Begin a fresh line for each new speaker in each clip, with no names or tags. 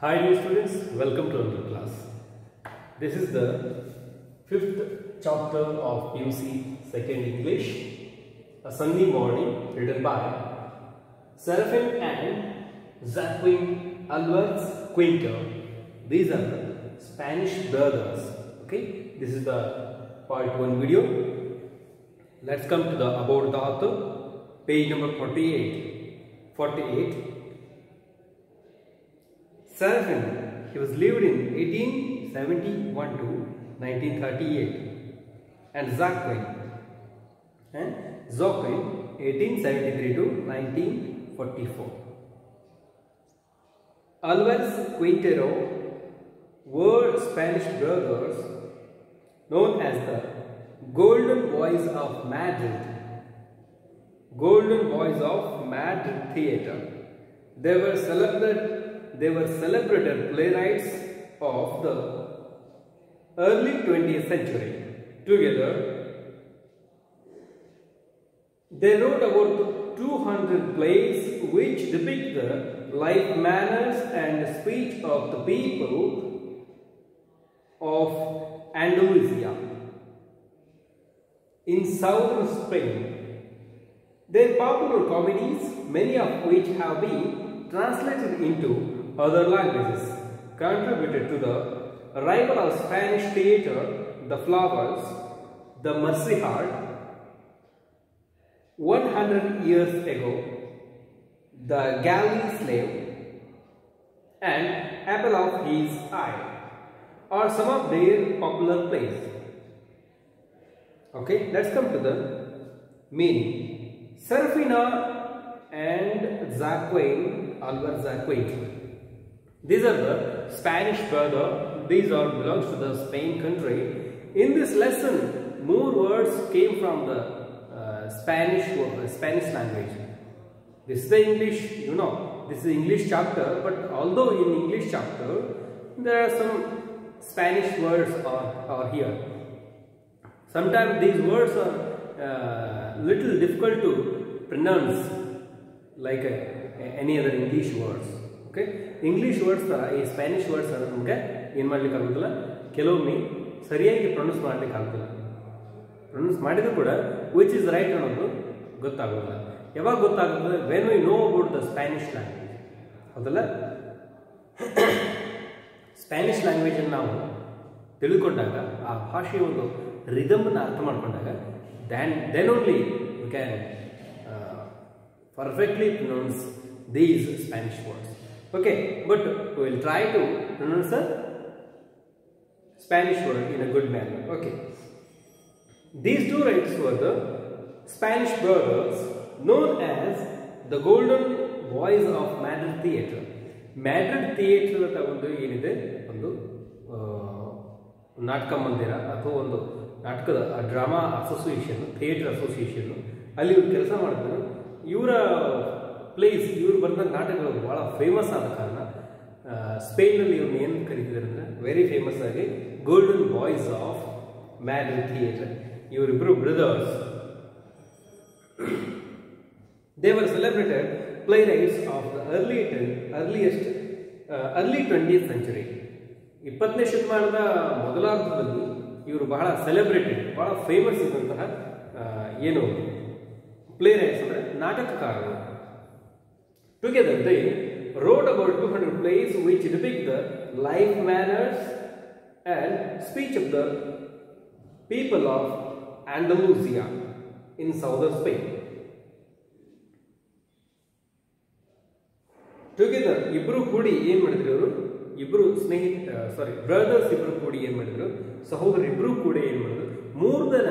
Hi dear students, welcome to another class. This is the fifth chapter of UC Second English, a Sunday morning written by Serafin and Jacqueline Alvarez Quinto. These are the Spanish brothers. Okay, this is the part one video. Let's come to the about the author, page number 48. 48. Serafin, he was lived in 1871 to 1938 and Jacqueline and Joaquin 1873 to 1944. Alvarez Quintero were Spanish brothers known as the Golden Boys of Madrid. Golden Boys of Madrid Theatre. They were celebrated they were celebrated playwrights of the early 20th century. Together, they wrote about 200 plays which depict the life, manners, and speech of the people of Andalusia in southern Spain. Their popular comedies, many of which have been translated into other languages, contributed to the arrival of Spanish theatre, the flowers, the mercy heart, 100 years ago, the galley slave, and apple of his eye are some of their popular plays. Okay, let's come to the meaning. Serafina and Jacqueline, Albert Jacqueline. These are the Spanish brother. These are belongs to the Spain country. In this lesson, more words came from the uh, Spanish uh, Spanish language. This is the English, you know, this is English chapter. But although in English chapter, there are some Spanish words are, are here. Sometimes these words are uh, little difficult to pronounce like uh, any other English words. Okay? English words ಥರ ಈ Spanish words ಅನ್ನು ನಮಗೆ ಏನು ಮಾಡ್ಲಿಕ್ಕೆ ಆಗೋದಿಲ್ಲ? ಕೆಲವೊಮ್ಮೆ ಸರಿಯಾಗಿ pronounce ಮಾಡ್ಲಿಕ್ಕೆ ಆಗೋದಿಲ್ಲ. ಪ್ರೊನೌನ್ಸ್ ಮಾಡಿದ್ರು ಕೂಡ ವಿಚ್ ಇಸ್ ರೈಟ್ ಅನ್ನೋದು ಗೊತ್ತಾಗೋದಿಲ್ಲ. ಯಾವಾಗ ಗೊತ್ತಾಗುತ್ತದೆ? When we know about the Spanish language ಹೌದಲ್ಲ? ಸ್ಪ್ಯಾನಿಷ್ ಲ್ಯಾಂಗ್ವೇಜನ್ನು ನಾವು ತಿಳ್ಕೊಂಡಾಗ, ಆ ಭಾಷೆಯ ಒಂದು ರಿದಮನ್ನು ಅರ್ಥ ಮಾಡಿಕೊಂಡಾಗ than then only you can perfectly pronounce these Spanish words. Okay, but we will try to pronounce the Spanish word in a good manner. Okay. These two rites were the Spanish brothers known as the Golden Boys of Madrid Theatre. Theatre ಅಂತ ಒಂದು ಏನಿದೆ ಒಂದು ನಾಟಕ ಮಂದಿರ ಅಥವಾ ಒಂದು ನಾಟಕದ drama association theatre association ಅಲ್ಲಿ ಇವ್ರು ಕೆಲಸ ಮಾಡಿದ್ರು ಇವರ ಪ್ಲೇಸ್ ಇವರು ಬರೆದ ನಾಟಕಗಳು ಬಹಳ ಫೇಮಸ್ ಆದ ಕಾರಣ ಸ್ಪೇನಲ್ಲಿ ಇವ್ರನ್ನ ಏನು ಕರೀತಿದ್ದಾರೆ ಅಂದರೆ ವೆರಿ ಫೇಮಸ್ ಆಗಿ golden boys of Madrid theatre ಇವರಿಬ್ಬರು brothers they were celebrated playwrights of the early earliest early twentieth century ಇಪ್ಪತ್ತನೇ ಶತಮಾನದ ಮೊದಲಾರ್ಧದಲ್ಲಿ ಇವರು ಬಹಳ ಸೆಲೆಬ್ರೇಟೆಡ್ ಬಹಳ ಫೇಮಸ್ ಇದ್ದಂತಹ ಏನು ಪ್ಲೇ ರೈಟ್ಸ್ ಅಂದರೆ ನಾಟಕಕಾರರು. Together they wrote about 200 plays which depict the life, manners, and speech of the people of Andalusia in southern Spain. Together Kudi ಕೂಡಿ Madhuru, ಮಾಡಿದ್ರು Snehit, ಇಬ್ರು ಸ್ನೇಹಿತ ಸಾರಿ ಬ್ರದರ್ಸ್ ಇಬ್ರು ಕೂಡಿ ಏನ್ ಮಾಡಿದ್ರು ಸಹೋದರ ಇಬ್ರು ಕೂಡ ಏನ್ ಮಾಡಿದ್ರು ಮೂರ್ ದನ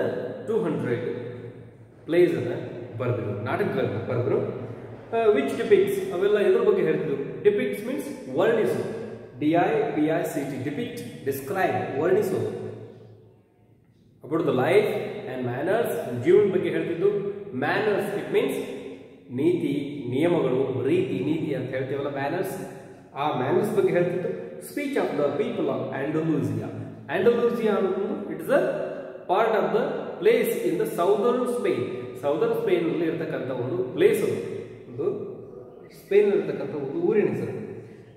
ಟೂ ಹಂಡ್ರೆಡ್ ಪ್ಲೇಸ್ ಅನ್ನ ಬರೆದ್ರು ನಾಟಕಗಳನ್ನ ಬರೆದ್ರು ವಿಚ್ ಡಿಪಿಕ್ಸ್ ಅವೆಲ್ಲ ಇದ್ರ ಬಗ್ಗೆ ಹೇಳ್ತಿದ್ರು depicts means ವರ್ಣಿಸು. D I P I C T depict describe ವರ್ಣಿಸೋದು about the life and manners ಜೀವನ ಬಗ್ಗೆ ಹೇಳ್ತಿದ್ದು. ಮ್ಯಾನರ್ಸ್ ಇಟ್ ಮೀನ್ಸ್ ನೀತಿ, ನಿಯಮಗಳು, ರೀತಿ, ನೀತಿ ಅಂತ ಹೇಳ್ತೀವಲ್ಲ ಮ್ಯಾನರ್ಸ್ ಆ ಮ್ಯಾನರ್ಸ್ ಬಗ್ಗೆ ಹೇಳ್ತಿದ್ದು speech of the people of Andalusia Andalusia ಅನ್ನೋದು it's a part of the place in the southern Spain southern Spain ಅಲ್ಲಿ ಇರ್ತಕ್ಕಂಥ ಒಂದು ಪ್ಲೇಸ್ ಅದು. ಒಂದು ಸ್ಪೇನ್ ಇರತಕ್ಕಂಥ ಒಂದು ಊರಿನ ಹೆಸರು.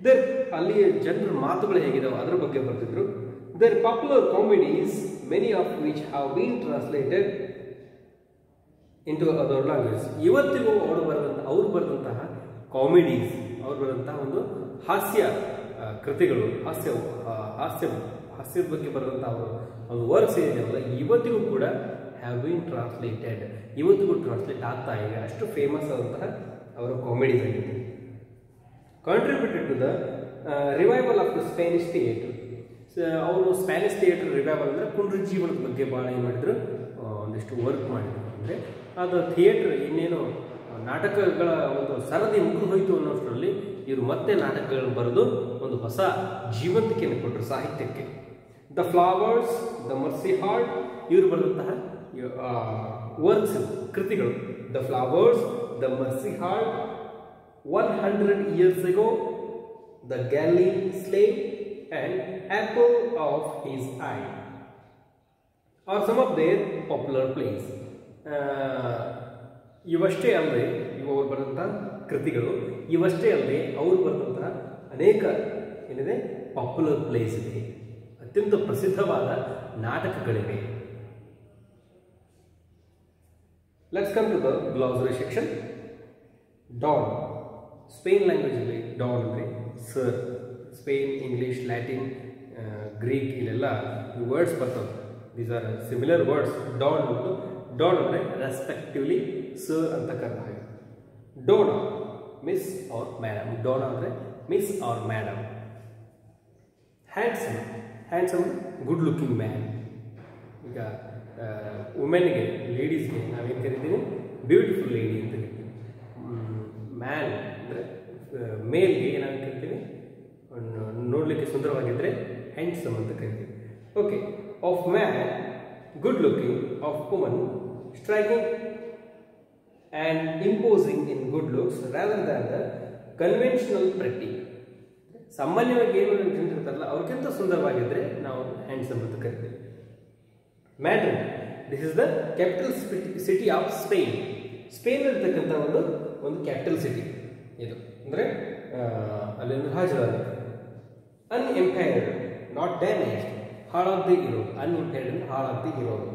ದೇರ್ ಅಲ್ಲಿಯ ಜನರ ಮಾತುಗಳು ಹೇಗಿದಾವೆ? ಅದರ ಬಗ್ಗೆ ಬರ್ತಿದ್ರು. Their popular comedies many of which have been translated into other language ಇವತ್ತಿಗೂ ಅವರು ಬರೆದಂಥ ಅವ್ರು ಬರೆದಂತಹ ಕಾಮಿಡೀಸ್ ಅವ್ರು ಬರೆದಂತಹ ಒಂದು ಹಾಸ್ಯ ಕೃತಿಗಳು, ಹಾಸ್ಯ ಹಾಸ್ಯ, ಹಾಸ್ಯದ ಬಗ್ಗೆ ಬರೆದಂತಹ ಅವರು ಒಂದು ವರ್ಕ್ಸ್ ಏನಿದೆಯಲ್ಲ ಇವತ್ತಿಗೂ ಕೂಡ ಹ್ಯಾವ್ ಬೀನ್ ಟ್ರಾನ್ಸ್ಲೇಟೆಡ್ ಇವತ್ತಿಗೂ ಟ್ರಾನ್ಸ್ಲೇಟ್ ಆಗ್ತಾ ಇದೆ. ಅಷ್ಟು ಫೇಮಸ್ ಆದಂತಹ ಅವರ ಕಾಮಿಡಿ ಆಗಿದೆ contributed to the revival of the Spanish theatre ಅವರು ಸ್ಪ್ಯಾನಿಷ್ ಥಿಯೇಟರ್ ರಿವೈವಲ್ ಅಂದರೆ ಪುನರುಜ್ಜೀವನದ ಬಗ್ಗೆ ಭಾಳ ಏನು ಮಾಡಿದ್ರು ಒಂದಿಷ್ಟು ವರ್ಕ್ ಮಾಡಿದ್ರು. ಅಂದರೆ ಅದು ಥಿಯೇಟರ್ ಇನ್ನೇನು ನಾಟಕಗಳ ಒಂದು ಸರದಿ ಮುಗಿದು ಹೋಯಿತು ಅನ್ನೋಷ್ಟರಲ್ಲಿ ಇವರು ಮತ್ತೆ ನಾಟಕಗಳನ್ನು ಬರೆದು ಒಂದು ಹೊಸ ಜೀವಂತಿಕೆಯನ್ನು ಕೊಟ್ಟರು ಸಾಹಿತ್ಯಕ್ಕೆ. The flowers the mercy heart ಇವರು ಬರೆದಂತಹ ವರ್ಕ್ಸ್ ಕೃತಿಗಳು. The flowers the mercy heart one hundred years ago, the galley slave and apple of his eye. are some of their popular plays. ಇವಷ್ಟೇ ಅಲ್ಲದೆ ಇವು ಅವ್ರು ಬರೆದಂಥ ಕೃತಿಗಳು ಇವಷ್ಟೇ ಅಲ್ಲದೆ ಅವ್ರು ಬರೆದಂತಹ ಅನೇಕ ಏನಿದೆ ಪಾಪ್ಯುಲರ್ ಪ್ಲೇಸ್ ಇದೆ ಅತ್ಯಂತ ಪ್ರಸಿದ್ಧವಾದ ನಾಟಕಗಳಿವೆ let's come to the glossary section don Spain ಲ್ಯಾಂಗ್ವೇಜಲ್ಲಿ don ಅಂದರೆ sir Spain English Latin Greek ಇಲ್ಲೆಲ್ಲ ಈ ವರ್ಡ್ಸ್ ಬರ್ತವೆ these are similar words don ಮತ್ತು ಡಾನ್ ಅಂದರೆ ರೆಸ್ಪೆಕ್ಟಿವ್ಲಿ ಸರ್ ಅಂತ ಕರೆದ ಹಾಗೆ dona miss or madam dona ಅಂದರೆ miss or madam handsome handsome good looking man ಈಗ ವುಮೆನ್ಗೆ ಲೇಡೀಸ್ಗೆ ನಾವೇನು ಕರಿತೀವಿ ಬ್ಯೂಟಿಫುಲ್ ಲೇಡಿ ಅಂತ ಕರಿತೀವಿ ಮ್ಯಾನ್ ಅಂದರೆ ಮೇಲ್ಗೆ ಏನಾಗಿ ಕರಿತೀವಿ? ನೋಡಲಿಕ್ಕೆ ಸುಂದರವಾಗಿದ್ದರೆ ಹ್ಯಾಂಡ್ಸಮ್ ಅಂತ ಕರಿತೀವಿ. Okay of man good looking of woman striking and imposing in good looks rather than the conventional pretty ಸಾಮಾನ್ಯವಾಗಿ ಏನು ಜನರಿರ್ತಾರಲ್ಲ ಅವ್ರಿಗಿಂತ ಸುಂದರವಾಗಿದ್ದರೆ ನಾವು ಹ್ಯಾಂಡ್ಸಮ್ ಅಂತ ಕರಿತೀವಿ. Madrid this is the capital city of Spain Spain ಇರ್ತಕ್ಕಂಥ ಒಂದು ಒಂದು ಕ್ಯಾಪಿಟಲ್ ಸಿಟಿ ಇದು. ಅಂದರೆ ಅಲ್ಲಿ ಒಂದು ರಾಜಧಾನಿ ಅನ್ಎಂಪೈರ್ಡ್ ನಾಟ್ ಡ್ಯಾಮೇಜ್ ಹಾಳಾಗದೆ ಇರೋದು. ಅನ್ಎಂಪೈರ್ಡ್ ಅಂದರೆ ಹಾಳಾಗದೆ ಇರೋದು.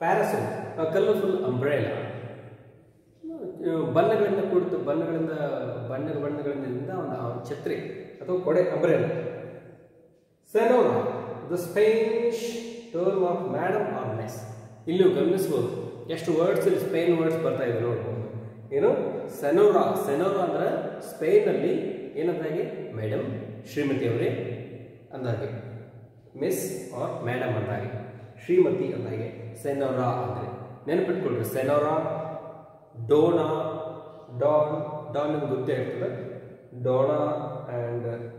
ಪ್ಯಾರಾಸೋಲ್ ಕಲರ್ಫುಲ್ ಅಂಬ್ರೆಲಾ ಬಣ್ಣಗಳಿಂದ ಕೂಡಿತು ಬಣ್ಣಗಳಿಂದ, ಬಣ್ಣದ ಬಣ್ಣಗಳಿಂದ ಒಂದು ಛತ್ರಿ ಅಥವಾ ಕೊಡೆ umbrella senora the Spanish term of madam or Mrs ಇಲ್ಲಿ ಗಮನಿಸ್ಬೋದು. ಎಷ್ಟು ವರ್ಡ್ಸ್ ಇಲ್ಲಿ ಸ್ಪೇನ್ ವರ್ಡ್ಸ್ ಬರ್ತಾ ಇದೆ ನೋಡ್ಬೋದು ಏನು? ಸೆನೋರಾ. ಸೆನೋರಾ ಅಂದ್ರೆ ಸ್ಪೇನಲ್ಲಿ ಏನಂದಾಗೆ ಮೇಡಮ್ ಶ್ರೀಮತಿ ಅವರೇ ಅಂದಾಗೆ. ಮಿಸ್ ಆರ್ ಮೇಡಮ್ ಅಂದಾಗೆ. ಶ್ರೀಮತಿ ಅಂದಾಗೆ. ಸೆನೋರಾ ಅಂದರೆ. ನೆನಪಿಟ್ಕೊಳ್ರಿ, ಸೆನೋರಾ, ಡೋನಾ, ಡಾನ್ ಡಾನ್ ನಿಮ್ಗೆ ಗೊತ್ತೇ ಇರ್ತದೆ. ಡೋನಾ ಆ್ಯಂಡ್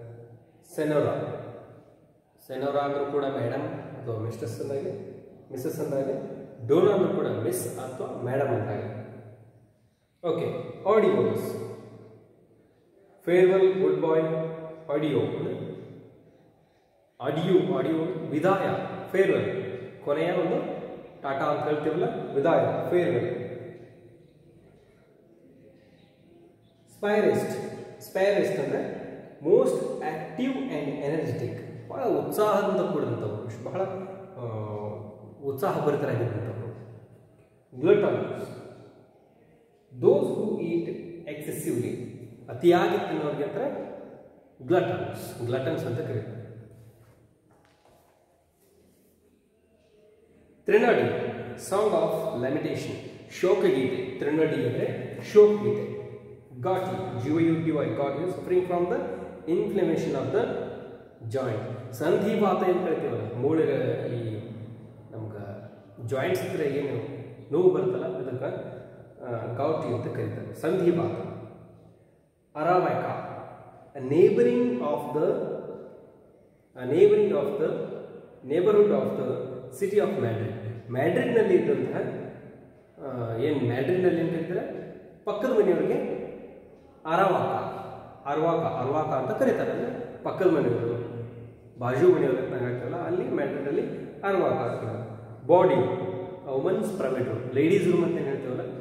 ಸೆನೋರಾ. ಸೆನೋರಾ ಅಂದರೂ ಕೂಡ ಮೇಡಮ್ ಅಥವಾ ಮಿಸ್ಟರ್ಸ್ ಅಂದಾಗೆ? ಮಿಸ್ಸಸ್ ಅಂದಾಗೆ? ಡೋನಾ ಅಂದರೂ ಕೂಡ ಮಿಸ್ ಅಥವಾ ಮೇಡಮ್ ಅಂದಾಗೆ. Okay adios farewell goodbye adios adios adios ವಿದಾಯ ಫೇರ್ವೆಲ್ ಕೊನೆಯ ಒಂದು ಟಾಟಾ ಅಂತ ಹೇಳ್ತೀವಲ್ಲ, ವಿದಾಯ ಫೇರ್ವೆಲ್ ಸ್ಪೈರಿಸ್ಟ್ ಸ್ಪೈರಿಸ್ಟ್ ಅಂದರೆ ಮೋಸ್ಟ್ ಆಕ್ಟಿವ್ ಆ್ಯಂಡ್ ಎನರ್ಜೆಟಿಕ್ ಬಹಳ ಉತ್ಸಾಹದಿಂದ ಕೂಡಿದಂಥವ್ರು. ಬಹಳ ಉತ್ಸಾಹ ಭರಿತರಾಗಿದ್ದಂಥವ್ರು ಗ್ಲಟನ್ಸ್ ದೋಸ್ ಹೂ ಈಟ್ ಎಕ್ಸೆಸಿವ್ಲಿ ಅತಿಯಾಗಿ ತಿನ್ನೋರಿಗೆ ಅಂತ ಗ್ಲಟನ್ಸ್ ಗ್ಲಟನ್ಸ್ ಅಂತ ಕರೀತಾರೆ ತ್ರಿನಡಿ ಸಾಂಗ್ ಆಫ್ ಲ್ಯಾಮಿಟೇಷನ್ ಶೋಕಗೀತೆ ತ್ರಿನಡಿ ಅಂದರೆ ಶೋಕಗೀತೆ gouty G U T Y gouty suffering from the inflammation of the joint ಸಂಧಿಪಾತ ಅಂತ ಕರಿತೀವಲ್ಲ ಮೂಳೆ ಈ ನಮ್ಗೆ ಜಾಯಿಂಟ್ಸ್ ಇದ್ರೆ ಏನು ನೋವು ಬರುತ್ತಲ್ಲ ಅದಕ್ಕೆ ಗೌಟಿ ಅಂತ ಕರೀತಾರೆ. ಸಂಧಿಪಾತ ಅರಾವೈಕ neighbouring of the neighbouring of the neighbourhood of the city of Madrid ಮ್ಯಾಡ್ರಿಡ್ನಲ್ಲಿ ಇದ್ದಂತಹ ಏನು ಮ್ಯಾಡ್ರಿಡ್ನಲ್ಲಿ ಅಂತ ಕರೀತಾರೆ ಪಕ್ಕದ ಮನೆಯವರಿಗೆ ಅರವಾಕ. ಅರ್ವಾಕ ಅರ್ವಾಕ ಅಂತ ಕರೀತಾರೆ. ಅಂದರೆ ಪಕ್ಕದ ಮನೆಯವರು, ಬಾಜು ಮನೆಯವರು ಅಂತ ಹೇಳ್ತಾರಲ್ಲ, ಅಲ್ಲಿ ಮ್ಯಾಡ್ರಿಡ್ನಲ್ಲಿ ಅರ್ವಾಕ ಅಂತ body woman's private room ladies room ಅಂತ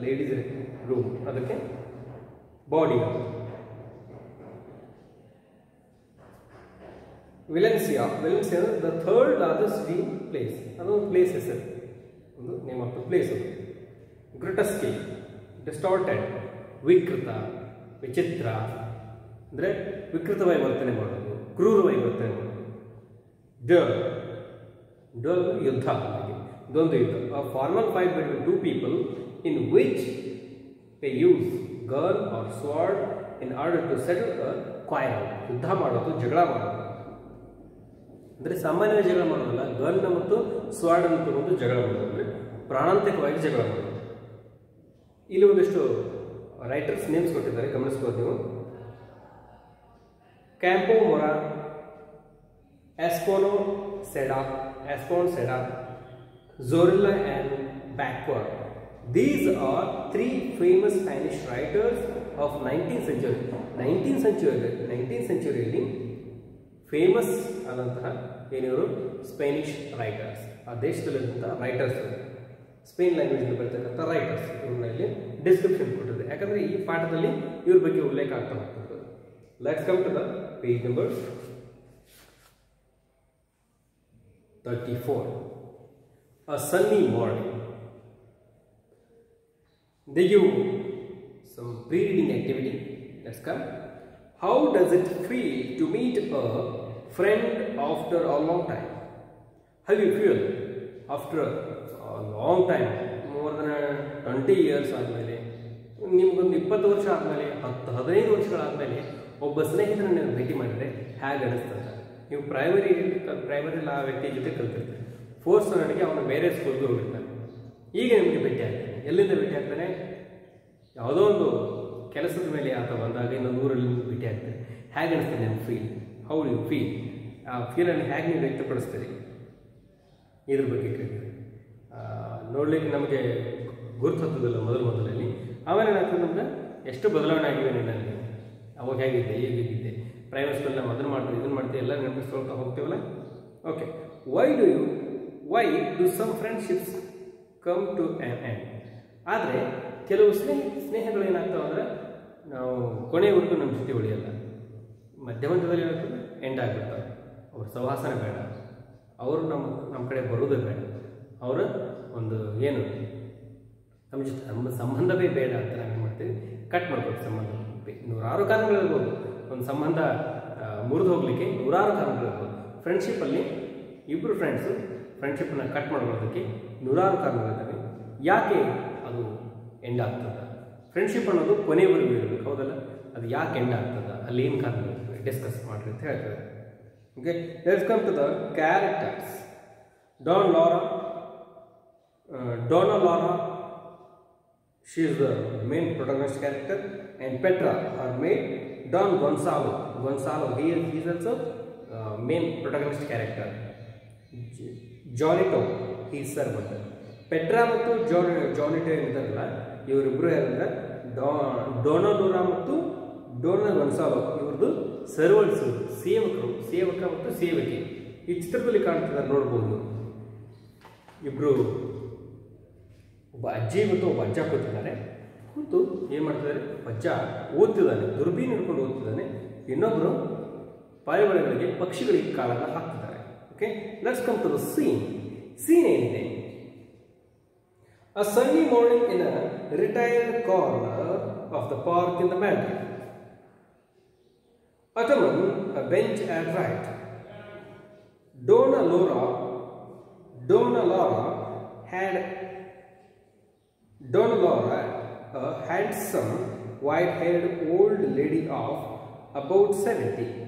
ಲೇಡೀಸ್ ರೂಮ್ ಅದಕ್ಕೆ ಬಾಡಿ ವಿಲೆನ್ಸಿಯಾ ವಿಲೆನ್ಸಿಯಾ ಅಂದರೆ the third largest city place ಅದು ಒಂದು ಪ್ಲೇಸ್ ಹೆಸರು. ಒಂದು ನೇಮ್ ಆಫ್ ದ ಪ್ಲೇಸ್ ಅದು. ಗ್ರಟಸ್ಕಿ ಡಿಸ್ಟಾರ್ಟೆಡ್ ವಿಕೃತ, ವಿಚಿತ್ರ. ಅಂದ್ರೆ ವಿಕೃತವಾಗಿ ವರ್ತನೆ ಮಾಡೋದು ಕ್ರೂರವಾಗಿ ವರ್ತನೆ ಮಾಡೋದು ಡರ್ ಯುದ್ಧ. ಯುದ್ಧ a formal fight between two people in which a use girl or sword in order to settle a quarrel ಯುದ್ಧ ಮಾಡೋದು ಜಗಳ ಮಾಡೋದು ಅಂದರೆ ಸಾಮಾನ್ಯವಾಗಿ ಜಗಳ ಮಾಡೋದಲ್ಲ ಗನ್ನ ಮತ್ತು ಸ್ವಾರ್ಡ್ ಅನ್ನು ತಗೊಂಡು ಜಗಳ ಮಾಡೋದು ಅಂದರೆ ಪ್ರಾಣಾಂತಿಕವಾಗಿ ಜಗಳ ಮಾಡೋದು ಇಲ್ಲಿ ಒಂದಿಷ್ಟು ರೈಟರ್ಸ್ ನೇಮ್ಸ್ ಕೊಟ್ಟಿದ್ದಾರೆ, ಗಮನಿಸ್ಬೋದು ನೀವು. Campoamor Espronceda Espronceda Zorrilla and Becquer these are three famous Spanish writers of nineteen century nineteen century nineteen ಸೆಂಚುರಿಯಲ್ಲಿ famous ಆದಂತಹ ಏನಿವರು ಸ್ಪೇನಿಷ್ ರೈಟರ್ಸ್ ಆ ದೇಶದಲ್ಲಿರುವಂತಹ ರೈಟರ್ಸ್ ಸ್ಪೇನ್ ಲ್ಯಾಂಗ್ವೇಜ್ ಬರ್ತಕ್ಕಂಥ ರೈಟರ್ಸ್ ಇವ್ರನ್ನ ಇಲ್ಲಿ ಡಿಸ್ಕ್ರಿಪ್ಷನ್ ಕೊಟ್ಟಿದೆ ಯಾಕಂದರೆ ಈ ಪಾಠದಲ್ಲಿ ಇವ್ರ ಬಗ್ಗೆ ಉಲ್ಲೇಖ ಆಗ್ತಾ ಹೋಗ್ತದೆ let's come to the page number thirty four a sunny morning. they give some pre-reading activity let's come how does it feel to meet a friend after a long time how you feel after a long time more than 20 years ಆದಮೇಲೆ ನಿಮ್ಗೊಂದು ಇಪ್ಪತ್ತು ವರ್ಷ ಆದಮೇಲೆ ಹತ್ತು ಹದಿನೈದು ವರ್ಷಗಳಾದಮೇಲೆ ಒಬ್ಬ ಸ್ನೇಹಿತರನ್ನು ಭೇಟಿ ಮಾಡಿದರೆ ಹೇಗೆ ಅನಿಸ್ತದೆ ನೀವು ಪ್ರೈಮರಿ ಪ್ರೈಮರಿ ಆ ವ್ಯಕ್ತಿ ಜೊತೆ ಕಲ್ತಿರ್ತೀರಿ ಫೋರ್ತ್ ಸ್ಟ್ಯಾಂಡರ್ಡ್ಗೆ ಅವನು ಬೇರೆ ಸ್ಕೂಲ್ಗೆ ಹೋಗಿರ್ತಾನೆ. ಈಗ ನಿಮಗೆ ಭೇಟಿ ಆಗ್ತಾನೆ ಎಲ್ಲಿಂದ ಭೇಟಿ ಆಗ್ತಾನೆ ಯಾವುದೋ ಒಂದು ಕೆಲಸದ ಮೇಲೆ ಆತ ಬಂದಾಗ ಇನ್ನೊಂದು ಊರಲ್ಲಿ ನಿಮ್ಗೆ ಭೇಟಿ ಆಗ್ತಾನೆ ಹೇಗೆ ಅನಿಸ್ತದೆ ನಿಮ್ಮ ಫೀಲ್ ಹೌ ಯು ಫೀಲ್ ಆ ಫೀಲನ್ನು ಹೇಗೆ ನೀವು ವ್ಯಕ್ತಪಡಿಸ್ತೀರಿ? ಇದ್ರ ಬಗ್ಗೆ ಕೇಳಿ ನೋಡ್ಲಿಕ್ಕೆ ನಮಗೆ ಗುರುತು ಹತ್ತದಿಲ್ಲ ಮೊದಲು ಮೊದಲಲ್ಲಿ. ಆಮೇಲೆ ಏನಾಗ್ತದೆ ನಮ್ಗೆ? ಎಷ್ಟು ಬದಲಾವಣೆ ಆಗಿವೆ ನಿನ್ನಲ್ಲಿ? ಅವಾಗ ಹೇಗಿದ್ದೆ ಹೇಗಿದ್ದೆ ಪ್ರೈವೇಟ್ ಸ್ಕೂಲ್ನ ಅದನ್ನು ಮಾಡ್ತೀವಿ ಇದನ್ನು ಮಾಡ್ತೀವಿ ಎಲ್ಲ ನೆನಪಿಸ್ಕೊಳ್ತಾ ಹೋಗ್ತೀವಲ್ಲ? Okay why do you why do some friendships come to an end ಆದರೆ ಕೆಲವು ಸ್ನೇಹ ಸ್ನೇಹಗಳು ಏನಾಗ್ತಾವೆ ಅಂದರೆ ನಾವು ಕೊನೆಯವರೆಗೂ ನಮ್ಮ ಜೊತೆ ಉಳಿಯಲ್ಲ. ಮಧ್ಯಮಂತದಲ್ಲಿ ಏನಾಗ್ತದೆ ಎಂಡ್ ಆಗಿಬಿಡ್ತಾರೆ ಅವ್ರ ಸಹವಾಸನ ಬೇಡ. ಅವರು ನಮ್ಮ ನಮ್ಮ ಕಡೆ ಬರೋದೇ ಬೇಡ. ಅವರ ಒಂದು ಏನು, ನಮ್ಮ ಜೊತೆ, ನಮ್ಮ ಸಂಬಂಧವೇ ಬೇಡ ಅಂತ ಏನು ಮಾಡ್ತೀವಿ? ಕಟ್ ಮಾಡ್ಬೇಕು ಸಂಬಂಧ. ನೂರಾರು ಕಾರಣಗಳಿರ್ಬೋದು ಒಂದು ಸಂಬಂಧ ಮುರಿದು ಹೋಗ್ಲಿಕ್ಕೆ ನೂರಾರು ಕಾರಣಗಳಿರ್ಬೋದು ಫ್ರೆಂಡ್ಶಿಪ್ಪಲ್ಲಿ ಇಬ್ಬರು ಫ್ರೆಂಡ್ಸು ಫ್ರೆಂಡ್ಶಿಪ್ಪನ್ನು ಕಟ್ ಮಾಡ್ಕೊಳ್ಳೋದಕ್ಕೆ ನೂರಾರು ಕಾರಣಗಳಿದ್ದಾವೆ. ಯಾಕೆ ಅದು ಎಂಡ್ ಆಗ್ತದೆ? ಫ್ರೆಂಡ್ಶಿಪ್ ಅನ್ನೋದು ಕೊನೆವರೆಗೂ ಇರಬೇಕು ಹೌದಲ್ಲ? ಅದು ಯಾಕೆ ಎಂಡ್ ಆಗ್ತದೆ? ಅಲ್ಲಿ ಏನು ಕಾರಣಗಳಿರ್ತವೆ? ಡಿಸ್ಕಸ್ ಮಾಡಿರಿ ಅಂತ ಹೇಳ್ತಾರೆ. Okay let's come to the characters don Laura dona Laura she is the main protagonist character and Petra or maid don Gonzalo Gonzalo he is also main also uh, main ಈ sir servant Petra ಮತ್ತು Juan Juanito ಏನಿದಾರಲ್ಲ ಇವರಿಬ್ಬರು ಯಾರಂದ್ರೆ, ಡೋ, ಡೋನಲೂರಾ ಮತ್ತು ಡೋನೋ ಗೊಂಸಾಲೋ, ಇವ್ರದ್ದು ಸರ್ವಲ್ಸ್ ಸೇವಕರು, ಸೇವಕ ಮತ್ತು ಸೇವಕಿ. ಈ ಚಿತ್ರದಲ್ಲಿ ಕಾಣ್ತಿದ್ದಾರೆ ನೋಡ್ಬೋದು. ಇಬ್ಬರು ಒಬ್ಬ ಅಜ್ಜಿ ಮತ್ತು ಒಬ್ಬ ಅಜ್ಜ ಕೂತಿದ್ದಾರೆ. ಕೂತು ಏನು ಮಾಡ್ತಿದ್ದಾರೆ ಅಜ್ಜ ಓದ್ತಿದ್ದಾನೆ, ದುರ್ಬೀನ್ ಹಿಡ್ಕೊಂಡು ಓದ್ತಿದ್ದಾನೆ. ಇನ್ನೊಬ್ಬರು ಪಾರಿವಾಳಗಳಿಗೆ ಪಕ್ಷಿಗಳಿಗೆ ಕಾಲನ್ನು ಹಾಕ್ತಿದ್ದಾರೆ. Okay, let's come to the scene. Scene ending. A sunny morning in a retired corner of the park in the manor. Ottoman, a bench at right. Donna Laura, Donna Laura had Donna Laura, a handsome, white-haired old lady of about 70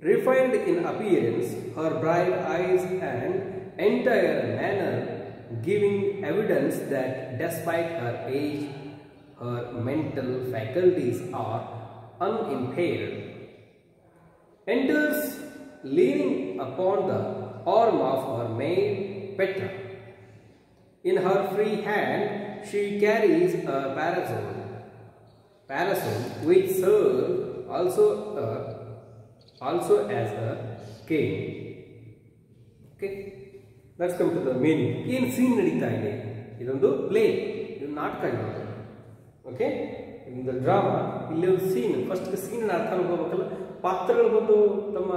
Refined in appearance, her bright eyes and entire manner giving evidence that despite her age, her mental faculties are unimpaired enters leaning upon the arm of her maid Petra. In her free hand, she carries a parasol, parasol which serves also a, also as a cane. Okay, let's come to the meaning. ಏನು scene ನಡೀತಾ ಇದೆ? ಇದೊಂದು play ಇದು ನಾಟಕ ಇದು okay ಇಂದ drama ಇಲ್ಲಿ ಒಂದು ಸೀನ್ ಫಸ್ಟ್ ಸೀನ್ ಅರ್ಥ ಮಾಡ್ಕೋಬೇಕಲ್ಲ ಪಾತ್ರಗಳು ಬಂದು ತಮ್ಮ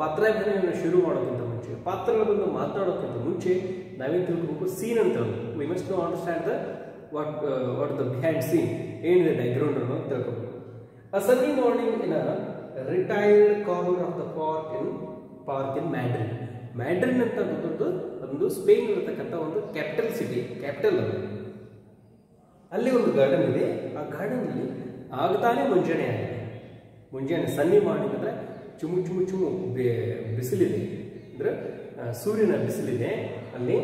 ಪಾತ್ರಾಭಿನಯವನ್ನು ಶುರು ಮಾಡೋಕ್ಕಿಂತ ಮುಂಚೆ ಪಾತ್ರಗಳ ಬಗ್ಗೆ ಮಾತನಾಡೋಕ್ಕಿಂತ ಮುಂಚೆ ನಾವೇನು ತಿಳ್ಕೊಬೇಕು? ಸೀನ್ ಅಂತ we must know understand the what what the behind scene ಏನಿದೆ ಬ್ಯಾಕ್ಗ್ರೌಂಡ್ ಅನ್ನೋದು ತಿಳ್ಕೊಬೇಕು. A sunny morning in a corner of the park in park in. Madrid ಅಂತ ಗೊತ್ತದ್ದು ಒಂದು ಸ್ಪೇನ್ ಇರತಕ್ಕಂಥ ಒಂದು ಕ್ಯಾಪಿಟಲ್ ಸಿಟಿ ಕ್ಯಾಪಿಟಲ್ ಅದು. ಅಲ್ಲಿ ಒಂದು ಗಾರ್ಡನ್ ಇದೆ. ಆ ಗಾರ್ಡನ್ ಅಲ್ಲಿ ಆಗತಾನೆ ಮುಂಜಾನೆ ಆಗಿದೆ. ಮುಂಜಾನೆ ಸನ್ನಿ ಮಾಡಿದ್ರೆ ಚುಮು ಚುಮು ಚುಮು ಬಿಸಿಲಿದೆ. ಅಂದ್ರೆ ಸೂರ್ಯನ ಬಿಸಿಲಿದೆ. ಅಲ್ಲಿ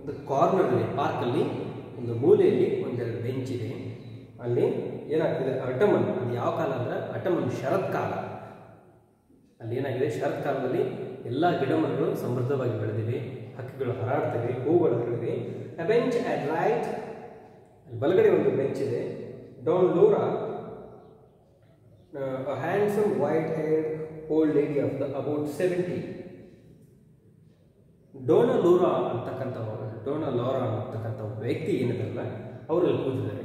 ಒಂದು ಕಾರ್ನರ್ ಇದೆ ಪಾರ್ಕಲ್ಲಿ ಒಂದು ಮೂಲೆಯಲ್ಲಿ ಒಂದೆರಡು ಬೆಂಚ್ ಇದೆ. ಅಲ್ಲಿ ಏನಾಗ್ತಿದೆ? ಅಟಮನ್ ಅದು ಯಾವ ಕಾಲ ಅಂದರೆ ಅಟಮನ್ ಶರತ್ಕಾಲ ಅಲ್ಲಿ ಏನಾಗಿದೆ? ಶರತ್ಕಾಲದಲ್ಲಿ ಎಲ್ಲ ಗಿಡಮರಗಳು ಸಮೃದ್ಧವಾಗಿ ಬೆಳೆದಿವೆ. ಹಕ್ಕಿಗಳು ಹರಾಡ್ತವೆ ಹೂಗಳು ಹರಡಿವೆ. ಬೆಂಚ್ ಅಟ್ ರೈಟ್ ಬಲಗಡೆ ಒಂದು ಬೆಂಚ್ ಇದೆ. Dona Laura handsome white hair old lady of the about seventy dona Laura ಅಂತಕ್ಕಂಥ ಡೋನ ಲೋರಾ ಅಂತಕ್ಕಂಥ ಒಬ್ಬ ವ್ಯಕ್ತಿ ಏನಿದಲ್ಲ ಅವರಲ್ಲಿ ಕೂತಿದ್ದಾರೆ.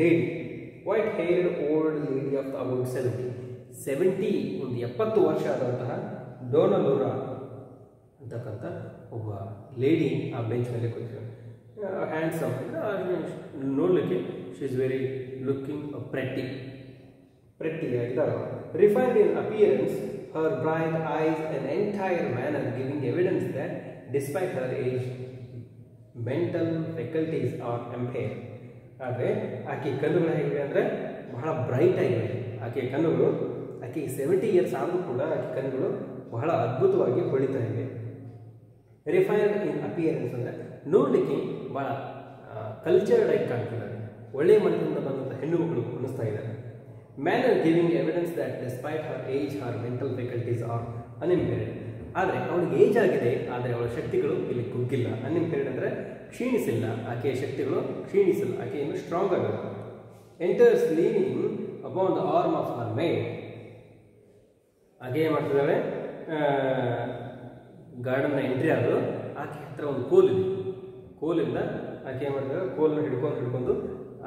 Lady White haired old lady of the about seventy seventy ಒಂದು ಎಪ್ಪತ್ತು ವರ್ಷ ಆದಂತಹ ಡೋನಾ ಲೋರಾ ಅಂತಕ್ಕಂಥ ಒಬ್ಬ ಲೇಡಿ ಆ ಬೆಂಚ್ ಮೇಲೆ ಕೂತಿದ್ದಾರೆ ಹ್ಯಾಂಡ್ಸಮ್ ಅಂದರೆ ನೋಡಲಿಕ್ಕೆ she is very looking pretty prettier refined in appearance, her bright eyes and entire manner giving evidence that despite her age, mental faculties are impaired. ಆದರೆ ಆಕೆ ಕಣ್ಣುಗಳು ಹೇಗಿವೆ ಅಂದರೆ ಬಹಳ ಬ್ರೈಟ್ ಆಗಿವೆ. ಆಕೆ ಕಣ್ಣುಗಳು ಆಕೆ ಸೆವೆಂಟಿ ಇಯರ್ಸ್ ಆದರೂ ಕೂಡ ಆಕೆ ಕಣ್ಣುಗಳು ಬಹಳ ಅದ್ಭುತವಾಗಿ ಹೊಳಿತಾ ಇವೆ. ರಿಫೈನ್ಡ್ ಇನ್ ಅಪಿಯರೆನ್ಸ್ ಅಂದರೆ ನೋಡಲಿಕ್ಕೆ ಭಾಳ ಕಲ್ಚರ್ಡ್ ಆಗಿ ಕಾಣ್ತಿದ್ದಾರೆ ಒಳ್ಳೆಯ ಮನದಿಂದ ಬಂದಂಥ ಹೆಣ್ಣು ಮಕ್ಕಳು ಅನಿಸ್ತಾ ಇದ್ದಾರೆ manner giving evidence that despite her age her mental faculties are unimpaired ಆದರೆ ಅವಳಿಗೆ ಏಜ್ ಆಗಿದೆ, ಆದರೆ ಅವಳ ಶಕ್ತಿಗಳು ಇಲ್ಲಿ ಕುಗ್ಗಿಲ್ಲ. ಅನ್ಎಂಪೇರ್ಡ್ ಅಂದರೆ ಕ್ಷೀಣಿಸಿಲ್ಲ. ಆಕೆಯ ಶಕ್ತಿಗಳು ಕ್ಷೀಣಿಸಿಲ್ಲ ಆಕೆ ಇನ್ನು ಸ್ಟ್ರಾಂಗ್ ಆಗಬೇಕು enters leaning upon the arm of her maid ಆಕೆ ಏನು ಮಾಡ್ತಿದ್ದಾಳೆ ಗಾರ್ಡನ್ನ ಎಂಟ್ರಿ ಆದರು ಆಕೆ ಹತ್ರ ಒಂದು ಕೋಲಿದೆ ಕೋಲಿಂದ ಆಕೆ ಏನು ಮಾಡ್ತಾರೆ ಕೋಲನ್ನ ಹಿಡ್ಕೊಂಡು ಹಿಡ್ಕೊಂಡು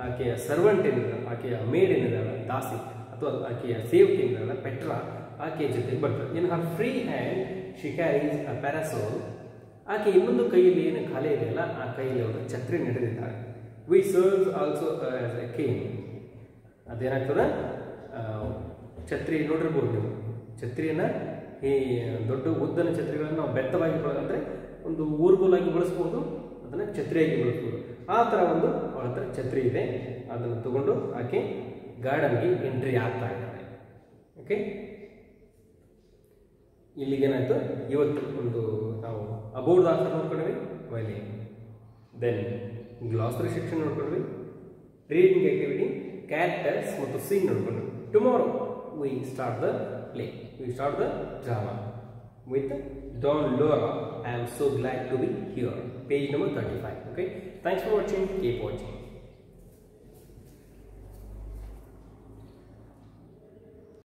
ಆಕೆಯ ಸರ್ವೆಂಟ್ ಏನಿದೆ ಆಕೆಯ ಮೇಡ್ ಏನಿದ್ದಾಳೆ? ದಾಸಿ ಅಥವಾ ಆಕೆಯ ಸೇವಕಿ ಏನಿದ್ದಾಳೆ? ಪೆಟ್ರಾ ಆಕೆಯ ಜೊತೆ ಬರ್ತಾರೆ in her free hand she a parasol ಆಕೆ ಇನ್ನೊಂದು ಕೈಯಲ್ಲಿ ಏನು ಖಾಲಿ ಇದೆಯಲ್ಲ ಆ ಕೈಯಲ್ಲಿ ಅವರು ಛತ್ರಿ ನಡೆದಿದ್ದಾಳೆ. We serves also as a cane ಅದೇನಾಗ್ತದೆ? ಛತ್ರಿ ನೋಡಿರ್ಬೋದು ನೀವು. ಛತ್ರಿಯನ್ನು ಈ ದೊಡ್ಡ ಉದ್ದನ ಛತ್ರಿಗಳನ್ನು ನಾವು ಬೆತ್ತವಾಗಿ ಅಂದರೆ ಒಂದು ಊರ್ಗೋಲಾಗಿ ಬಳಸ್ಬೋದು, ಅದನ್ನು ಛತ್ರಿಯಾಗಿ ಬಳಸ್ಬೋದು. ಆ ಥರ ಒಂದು ಅವಳ ಹತ್ರ ಛತ್ರಿ ಇದೆ. ಅದನ್ನು ತಗೊಂಡು ಆಕೆ ಗಾರ್ಡನ್ಗೆ ಎಂಟ್ರಿ ಆಗ್ತಾ ಇದ್ದಾಳೆ. ಓಕೆ ಇಲ್ಲಿಗೇನಾಯಿತು? ಇವತ್ತು ಒಂದು ನಾವು ಅಬೌಟ್ ಆನ್ಸರ್ ನೋಡ್ಕೊಂಡ್ವಿ. ಆಮೇಲೆ ದೆನ್ ಗ್ಲಾಸರಿ ಸೆಕ್ಷನ್ ನೋಡ್ಕೊಂಡ್ವಿ. ರೀಡಿಂಗ್ ಆಕ್ಟಿವಿಟಿ ಕ್ಯಾರೆಕ್ಟರ್ಸ್ ಮತ್ತು scene ನೋಡ್ಕೊಂಡ್ವಿ. Tomorrow we start the play we start the drama with don Laura I am so glad to be here page number thirty five okay thanks for watching keep watching